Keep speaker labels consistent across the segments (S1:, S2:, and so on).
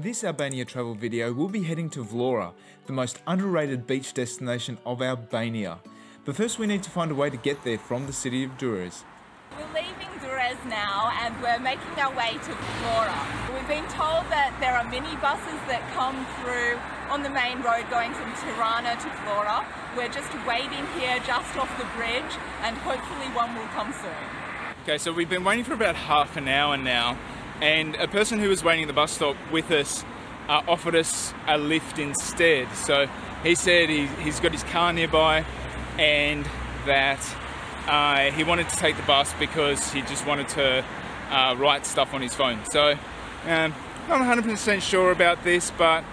S1: In this Albania travel video, we'll be heading to Vlora, the most underrated beach destination of Albania. But first we need to find a way to get there from the city of Durrës.
S2: We're leaving Durrës now and we're making our way to Vlora. We've been told that there are minibuses that come through on the main road going from Tirana to Vlora. We're just waiting here just off the bridge and hopefully one will come soon.
S3: Okay, so we've been waiting for about half an hour now and a person who was waiting at the bus stop with us uh, offered us a lift instead. So he said he, has got his car nearby and that uh, he wanted to take the bus because he just wanted to uh, write stuff on his phone. So, um, not 100% sure about this, but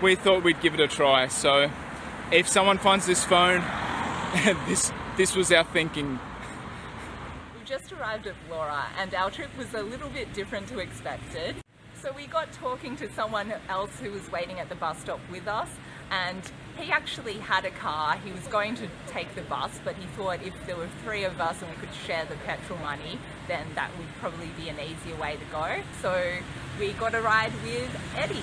S3: we thought we'd give it a try. So, if someone finds this phone, this this was our thinking.
S2: We just arrived at Vlora, and our trip was a little bit different to expected. So we got talking to someone else who was waiting at the bus stop with us, and he actually had a car. He was going to take the bus, but he thought if there were three of us and we could share the petrol money, then that would probably be an easier way to go. So we got a ride with Eddie.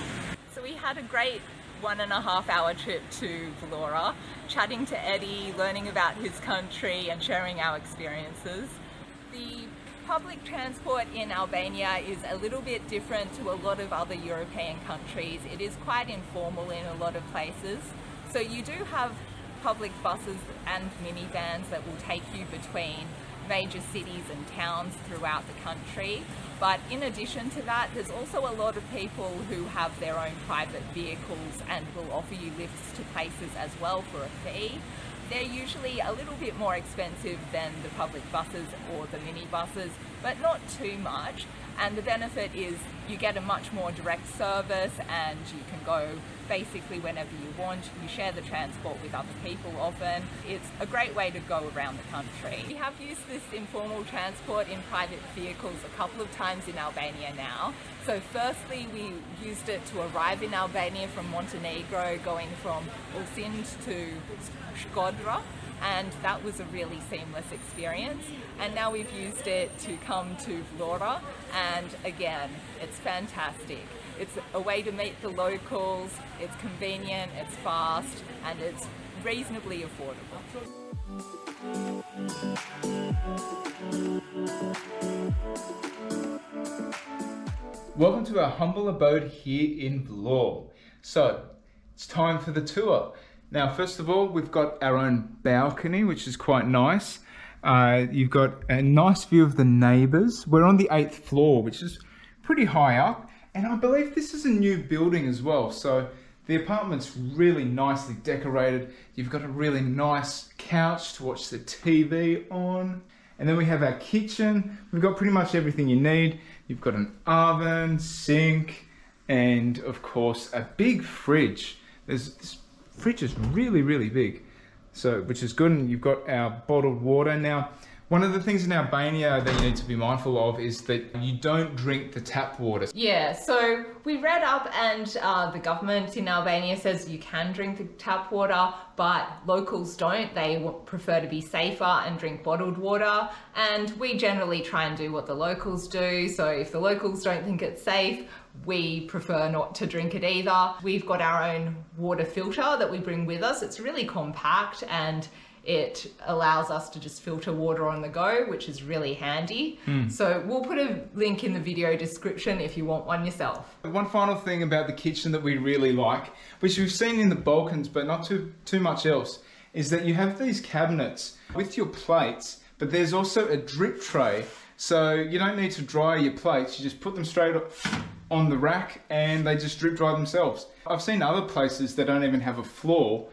S2: So we had a great one and a half hour trip to Vlora, chatting to Eddie, learning about his country and sharing our experiences. The public transport in Albania is a little bit different to a lot of other European countries. It is quite informal in a lot of places. So you do have public buses and minivans that will take you between major cities and towns throughout the country. But in addition to that, there's also a lot of people who have their own private vehicles and will offer you lifts to places as well for a fee. They're usually a little bit more expensive than the public buses or the minibuses, but not too much. And the benefit is you get a much more direct service and you can go basically whenever you want. You share the transport with other people often. It's a great way to go around the country. We have used this informal transport in private vehicles a couple of times in Albania now. So firstly, we used it to arrive in Albania from Montenegro, going from Ulcinj to Shkodra and that was a really seamless experience. And now we've used it to come to Vlora, and again, it's fantastic. It's a way to meet the locals, it's convenient, it's fast, and it's reasonably affordable.
S1: Welcome to our humble abode here in Vlore. So, it's time for the tour. Now, first of all, we've got our own balcony, which is quite nice. Uh, you've got a nice view of the neighbours. We're on the eighth floor, which is pretty high up. And I believe this is a new building as well. So the apartment's really nicely decorated. You've got a really nice couch to watch the TV on. And then we have our kitchen. We've got pretty much everything you need. You've got an oven, sink, and of course a big fridge. There's this fridge is really, really big. So, which is good. And you've got our bottled water. Now, one of the things in Albania that you need to be mindful of is that you don't drink the tap water.
S2: Yeah, so we read up and uh, the government in Albania says you can drink the tap water, but locals don't. They prefer to be safer and drink bottled water. And we generally try and do what the locals do. So if the locals don't think it's safe, we prefer not to drink it either. We've got our own water filter that we bring with us. It's really compact and it allows us to just filter water on the go, which is really handy. Mm. So we'll put a link in the video description if you want one yourself.
S1: One final thing about the kitchen that we really like, which we've seen in the Balkans, but not too, too much else, is that you have these cabinets with your plates, but there's also a drip tray. So you don't need to dry your plates, you just put them straight on the rack and they just drip dry themselves. I've seen other places that don't even have a floor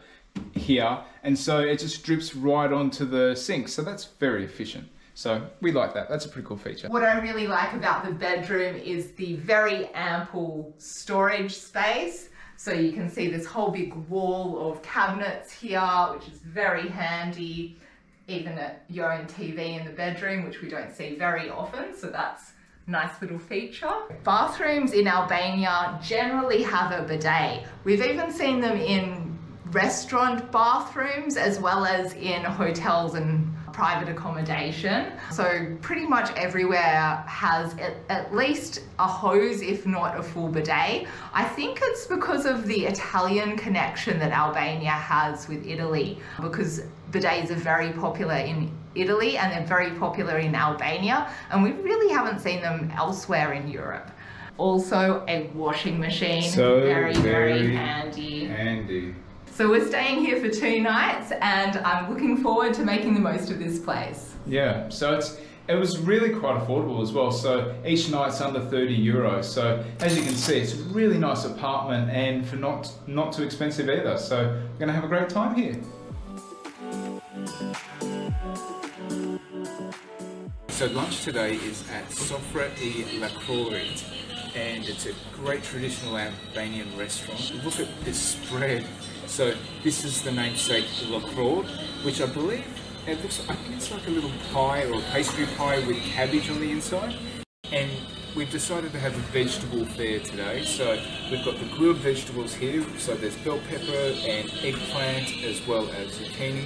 S1: here and so it just drips right onto the sink. So that's very efficient. So we like that. That's a pretty cool feature.
S2: What i really like about the bedroom is the very ample storage space. So you can see this whole big wall of cabinets here which is very handy even your own tv in the bedroom which we don't see very often. So that's nice little feature. Bathrooms in Albania generally have a bidet. We've even seen them in restaurant bathrooms as well as in hotels and private accommodation. So pretty much everywhere has at, at, least a hose, if not a full bidet. I think it's because of the Italian connection that Albania has with Italy, because bidets are very popular in Italy and they're very popular in Albania, and we really haven't seen them elsewhere in Europe. Also, a washing machine,
S1: so
S2: very,
S1: very,
S2: very handy.
S1: Handy.
S2: So we're staying here for two nights, and I'm looking forward to making the most of this place.
S1: Yeah, so it's it was really quite affordable as well. So each night's under 30 euros. So as you can see, it's a really nice apartment and for not not too expensive either. So we're gonna have a great time here. So lunch today is at Sofra i Lakrorit and it's a great traditional Albanian restaurant. Look at this spread. So this is the namesake Lakror, which I believe it looks I think it's like a little pie or pastry pie with cabbage on the inside. And we've decided to have a vegetable fare today. So we've got the grilled vegetables here. So there's bell pepper and eggplant as well as zucchini.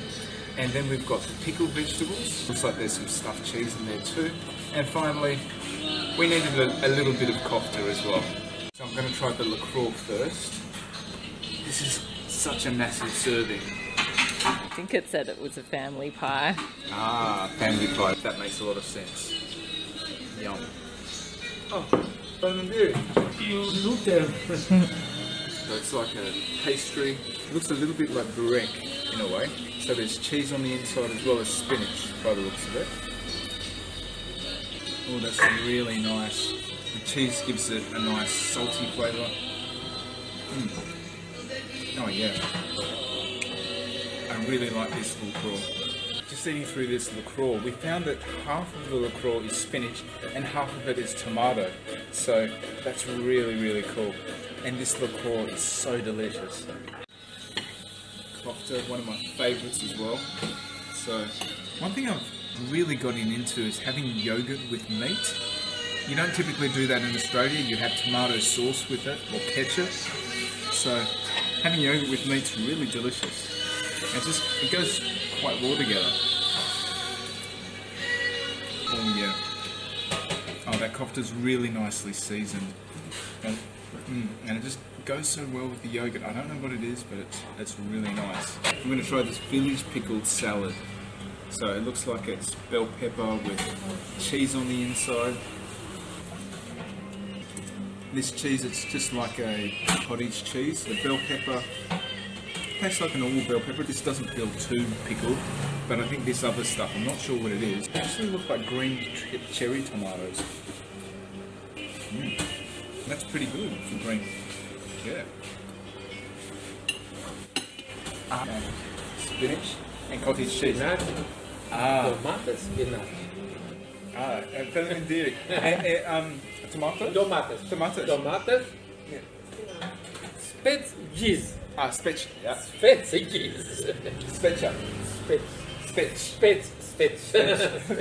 S1: And then we've got the pickled vegetables. Looks like there's some stuffed cheese in there too. And finally, we needed a, a little bit of kofta as well. So I'm going to try the Lakror first. This is such a massive serving.
S2: I think it said it was a family pie.
S1: Ah, family pie. That makes a lot of sense. Yum. Oh, Beer.
S4: You look there.
S1: so it's like a pastry. It looks a little bit like burek in a way. So there's cheese on the inside as well as spinach by the looks of it. Oh, that's really nice. The cheese gives it a nice salty flavour. Mm. Oh yeah. I really like this Lakror. Just eating through this Lakror, we found that half of the Lakror is spinach and half of it is tomato. So that's really, really cool. And this Lakror is so delicious kofta, one of my favourites as well. So, one thing I've really gotten into is having yogurt with meat. You don't typically do that in Australia, you have tomato sauce with it, or ketchup. So, having yogurt with meat's really delicious. It just, it goes quite well together. Oh yeah. Oh, that kofta's really nicely seasoned. And, mm, and it just goes so well with the yogurt. I don't know what it is, but it's, it's really nice. I'm going to try this village pickled salad. So it looks like it's bell pepper with cheese on the inside. This cheese, it's just like a cottage cheese. The bell pepper tastes like a normal bell pepper. This doesn't feel too pickled, but I think this other stuff, I'm not sure what it is. It actually looks like green cherry tomatoes. Mm. That's pretty good for green yeah. Ah. spinach and cottage cheese. Ah,
S4: tomate, spinach.
S1: ah, and fermentiri. and, and, um, tomato?
S4: Tomates.
S1: Tomatoes.
S4: Tomates.
S1: Yeah.
S4: Cheese.
S1: Ah, spec, yeah.
S4: Spec cheese.
S1: Specia.
S4: Spec.
S1: Spec.
S4: Spec. Spec.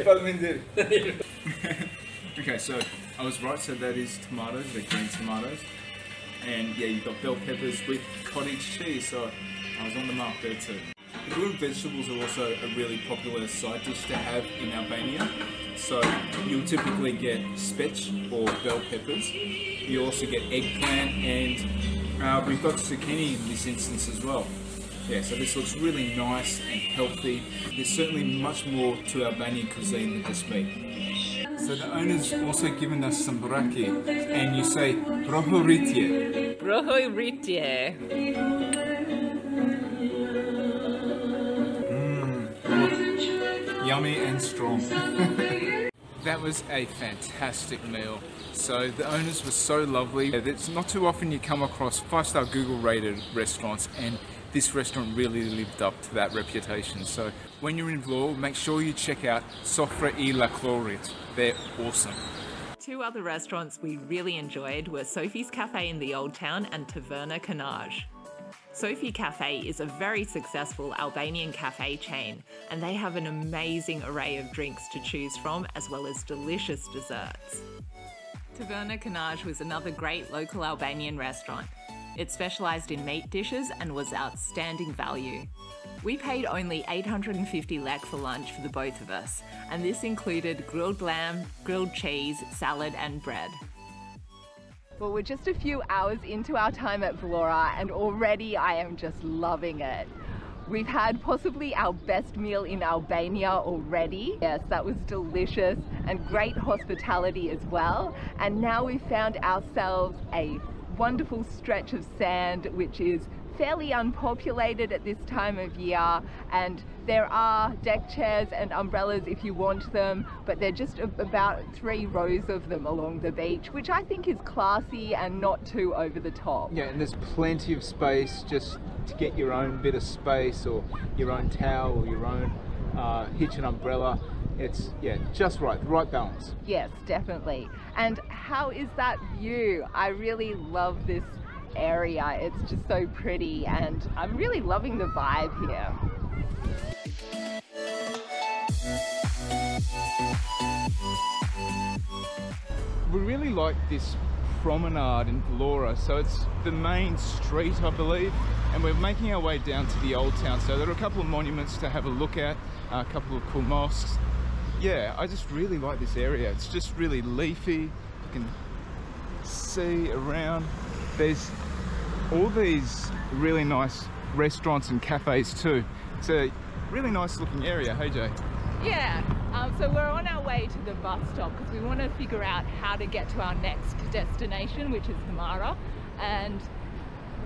S1: Fermentiri. okay, so I was right, so that is tomatoes, they're green tomatoes. And yeah, you've got bell peppers with cottage cheese, so I was on the mark there too. Grilled vegetables are also a really popular side dish to have in Albania. So you'll typically get spec or bell peppers. You also get eggplant and uh, we've got zucchini in this instance as well. Yeah, so this looks really nice and healthy. There's certainly much more to Albanian cuisine than just meat. So the owner's also given us some braki, and you say brohoritje.
S2: Brohoritje.
S1: Yummy and strong. that was a fantastic meal. So the owners were so lovely. It's not too often you come across five-star Google rated restaurants and this restaurant really lived up to that reputation. So when you're in Vlorë, make sure you check out Sofra i Lakrorit. They're awesome.
S2: Two other restaurants we really enjoyed were Sophie's Cafe in the Old Town and Taverna Kanaj. Sophie Cafe is a very successful Albanian cafe chain, and they have an amazing array of drinks to choose from, as well as delicious desserts. Taverna Kanaj was another great local Albanian restaurant. It specialised in meat dishes and was outstanding value. We paid only 850 lek for lunch for the both of us, and this included grilled lamb, grilled cheese, salad, and bread. Well, we're just a few hours into our time at Vlora, and already I am just loving it. We've had possibly our best meal in Albania already. Yes, that was delicious and great hospitality as well. And now we've found ourselves a wonderful stretch of sand, which is fairly unpopulated at this time of year and there are deck chairs and umbrellas if you want them but they're just about three rows of them along the beach which I think is classy and not too over the top.
S1: Yeah and there's plenty of space just to get your own bit of space or your own towel or your own uh, hitch and umbrella. It's yeah just right the right balance.
S2: Yes definitely. And how is that view? I really love this area. It's just so pretty and I'm really loving the vibe here.
S1: We really like this promenade in Vlora. So it's the main street, I believe, and we're making our way down to the old town. So there are a couple of monuments to have a look at, a couple of cool mosques. Yeah, I just really like this area. It's just really leafy. You can see around. There's all these really nice restaurants and cafes too. It's a really nice looking area, hey Jay?
S2: Yeah, um, so we're on our way to the bus stop because we want to figure out how to get to our next destination, which is Himara. And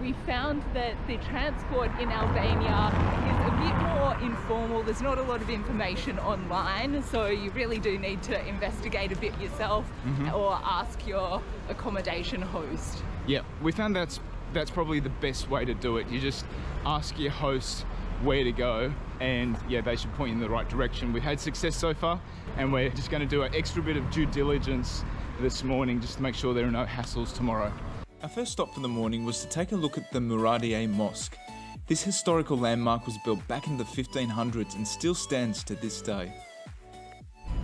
S2: we found that the transport in Albania is a bit more informal. There's not a lot of information online, so you really do need to investigate a bit yourself mm -hmm. or ask your accommodation host.
S1: Yeah, we found that's that's probably the best way to do it. You just ask your host where to go and yeah they should point you in the right direction we've had success so far and we're just going to do an extra bit of due diligence this morning just to make sure there are no hassles tomorrow
S3: our first stop for the morning was to take a look at the Muradiye Mosque this historical landmark was built back in the 1500s and still stands to this day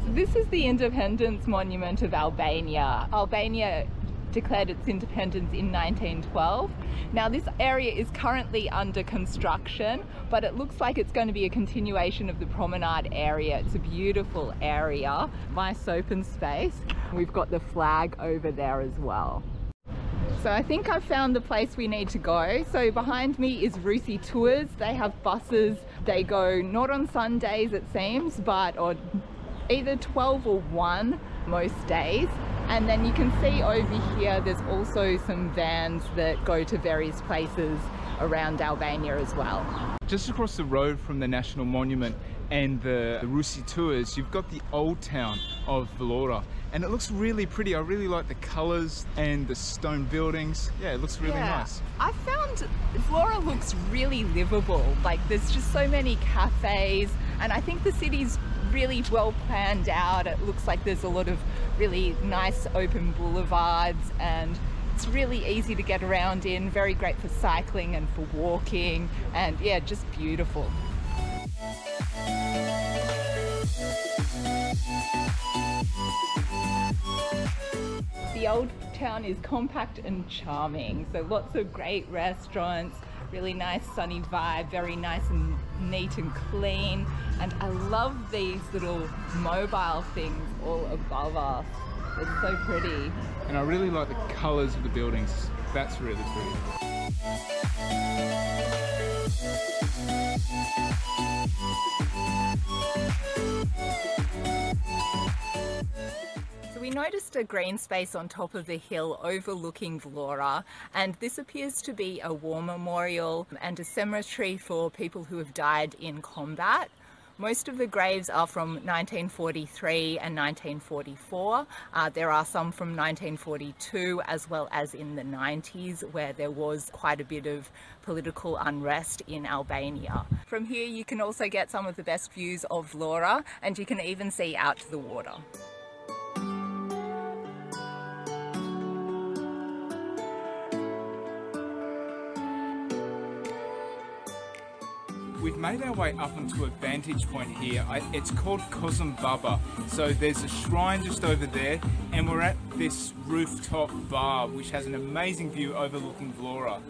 S2: this is the Independence Monument of Albania. Albania declared its independence in 1912. Now this area is currently under construction, but it looks like it's going to be a continuation of the promenade area. It's a beautiful area, nice open space. We've got the flag over there as well. So I think I've found the place we need to go. So behind me is Rusi Tours. They have buses. They go not on Sundays it seems, but on either 12 or 1 most days. And then you can see over here, there's also some vans that go to various places around Albania as well.
S1: Just across the road from the National Monument and the, the Rusi Tours, you've got the old town of Vlora. And it looks really pretty. I really like the colors and the stone buildings. Yeah, it looks really
S2: yeah.
S1: nice.
S2: I found Vlora looks really livable. Like there's just so many cafes and I think the city's really well planned out. It looks like there's a lot of really nice open boulevards and it's really easy to get around in, very great for cycling and for walking and yeah, just beautiful. The old town is compact and charming, so lots of great restaurants, really nice sunny vibe, very nice and neat and clean. And I love these little mobile things all above us. It's so pretty.
S1: And I really like the colors of the buildings. That's really pretty.
S2: We noticed a green space on top of the hill overlooking Vlora and this appears to be a war memorial and a cemetery for people who have died in combat. Most of the graves are from 1943 and 1944. Uh, there are some from 1942 as well as in the 90s where there was quite a bit of political unrest in Albania. From here you can also get some of the best views of Vlora and you can even see out to the water.
S1: Made our way up onto a vantage point here. I, it's called Kuzum Baba. So there's a shrine just over there, and we're at this rooftop bar, which has an amazing view overlooking Vlora.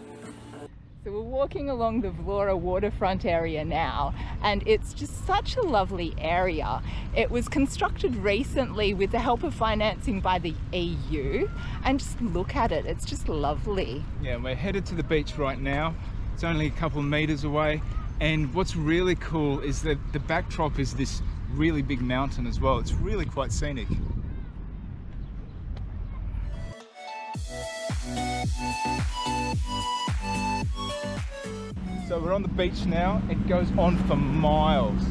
S2: So we're walking along the Vlora waterfront area now, and it's just such a lovely area. It was constructed recently with the help of financing by the EU, and just look at it, it's just lovely.
S1: Yeah, we're headed to the beach right now. It's only a couple of meters away, and what's really cool is that the backdrop is this really big mountain as well. It's really quite scenic. So we're on the beach now. It goes on for miles.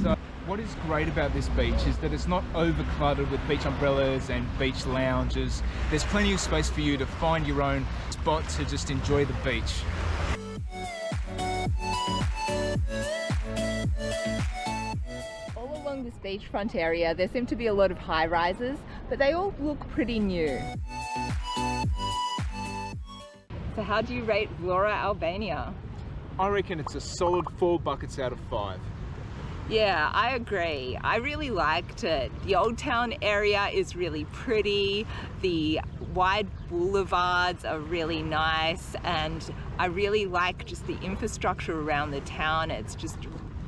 S1: So what is great about this beach is that it's not overcluttered with beach umbrellas and beach lounges. There's plenty of space for you to find your own spot to just enjoy the beach.
S2: Beachfront area, there seem to be a lot of high rises, but they all look pretty new. So how do you rate Vlora, Albania?
S1: I reckon it's a solid four buckets out of five.
S2: Yeah, I agree. I really liked it. The Old Town area is really pretty. The wide boulevards are really nice and I really like just the infrastructure around the town. It's just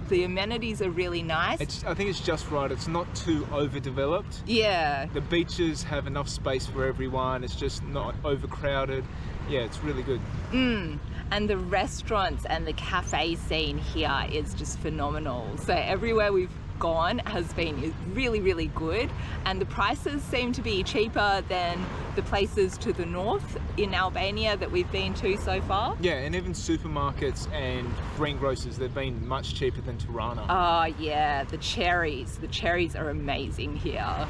S2: the amenities are really nice.
S1: It's, I think it's just right. It's not too overdeveloped.
S2: yeah,
S1: The beaches have enough space for everyone. It's just not overcrowded. Yeah, it's really good. Mm.
S2: and the restaurants and the cafe scene here is just phenomenal. So everywhere we've gone has been really, really good, and the prices seem to be cheaper than the places to the north in Albania that we've been to so far.
S1: Yeah, and even supermarkets and greengrocers, they've been much cheaper than Tirana.
S2: Oh yeah, the cherries. The cherries are amazing here.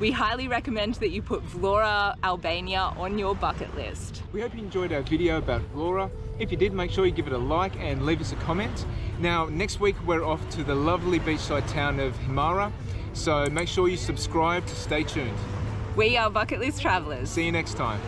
S2: We highly recommend that you put Vlora, Albania on your bucket list.
S1: We hope you enjoyed our video about Vlora. If you did, make sure you give it a like and leave us a comment. Now, next week we're off to the lovely beachside town of Himara, so make sure you subscribe to stay tuned.
S2: We are Bucket List Travellers.
S1: See you next time.